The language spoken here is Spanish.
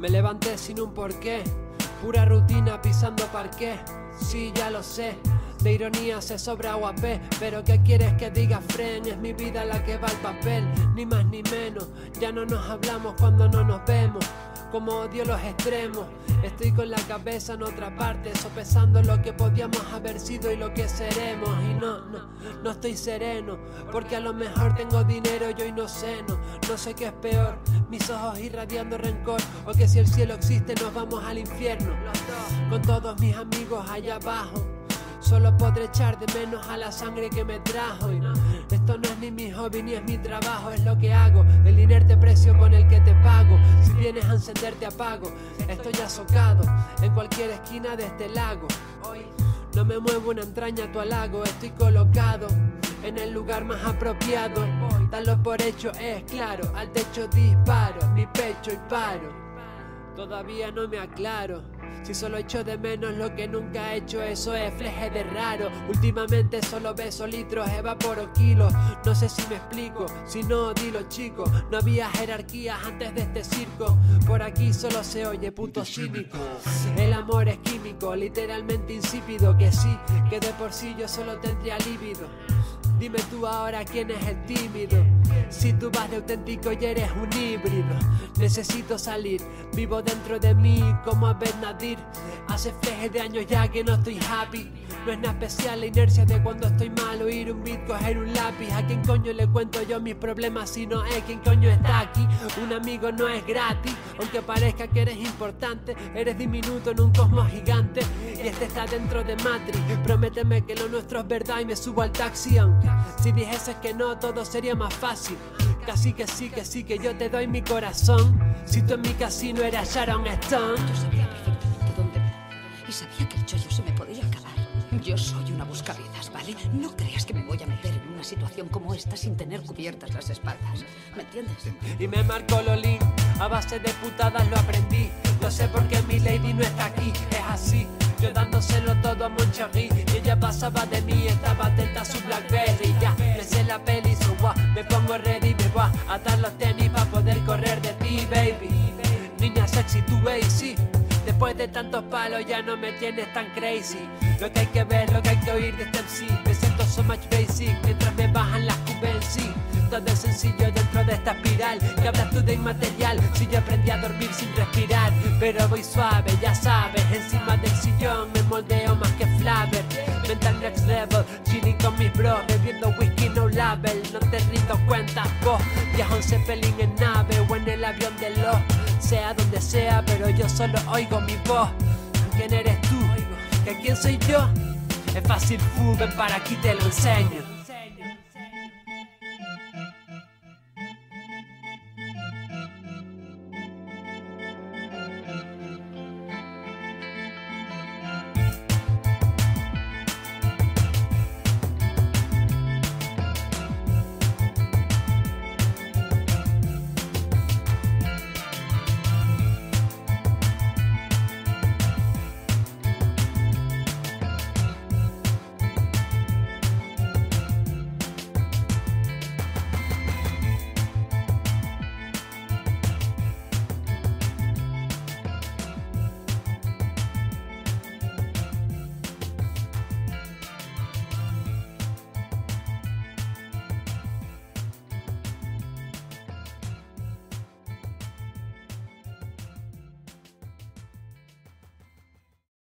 Me levanté sin un porqué, pura rutina pisando parqué. Sí, ya lo sé. De ironía se sobra guapé, pero ¿qué quieres que diga Fren? Es mi vida la que va al papel, ni más ni menos. Ya no nos hablamos cuando no nos vemos como odio los extremos. Estoy con la cabeza en otra parte, sopesando lo que podíamos haber sido y lo que seremos. Y no, no, no estoy sereno, porque a lo mejor tengo dinero y hoy no ceno. No sé qué es peor, mis ojos irradiando rencor, o que si el cielo existe nos vamos al infierno. Con todos mis amigos allá abajo. Solo podré echar de menos a la sangre que me trajo. Y esto no es ni mi hobby ni es mi trabajo, es lo que hago. El inerte precio con el que te vienes a encender, te apago. Estoy azocado en cualquier esquina de este lago. No me muevo una entraña a tu halago. Estoy colocado en el lugar más apropiado. Dalo por hecho, es claro. Al techo disparo, mi pecho y paro. Todavía no me aclaro. Si solo echo de menos lo que nunca he hecho, eso es fleje de raro. Últimamente solo beso litros, evaporo kilos. No sé si me explico, si no, dilo chico. No había jerarquías antes de este circo. Por aquí solo se oye puto cínico. El amor es químico, literalmente insípido. Que sí, que de por sí yo solo tendría líbido. Dime tú ahora quién es el tímido. Si tú vas de auténtico y eres un híbrido, necesito salir. Vivo dentro de mí como Abed Nadir. Hace fleje de años ya que no estoy happy. No es nada especial la inercia de cuando estoy mal oír un beat, coger un lápiz. ¿A quién coño le cuento yo mis problemas si no es quien coño está aquí? Un amigo no es gratis, aunque parezca que eres importante. Eres diminuto en un cosmos gigante y este está dentro de Matrix. Prométeme que lo nuestro es verdad y me subo al taxi. Aunque si dijeses que no, todo sería más fácil. Casi que sí, que sí, que yo te doy mi corazón. Si tú en mi casino eras Sharon Stone. Yo sabía perfectamente dónde y sabía que el chollo se me podía. Yo soy una buscavidas, ¿vale? No creas que me voy a meter en una situación como esta sin tener cubiertas las espaldas. ¿Me entiendes? Y me marcó Lolín, a base de putadas lo aprendí. No sé por qué mi lady no está aquí, es así. Yo dándoselo todo a Moncherry Y ella pasaba de mí, estaba atenta a su Blackberry Ya, me sé la peli, so guau Me pongo ready, me voy a atar los Después de tantos palos ya no me tienes tan crazy. Lo que hay que ver, lo que hay que oír de este MC Me siento so much basic mientras me bajan las sí todo es sencillo dentro de esta espiral. Que hablas tú de inmaterial Si yo aprendí a dormir sin respirar. Pero voy suave, ya sabes Encima del sillón Viajo en Zeppelin en nave O en el avión de los Sea donde sea Pero yo solo oigo mi voz ¿Quién eres tú? ¿Que quién soy yo? Es fácil, fu, ven para aquí te lo enseño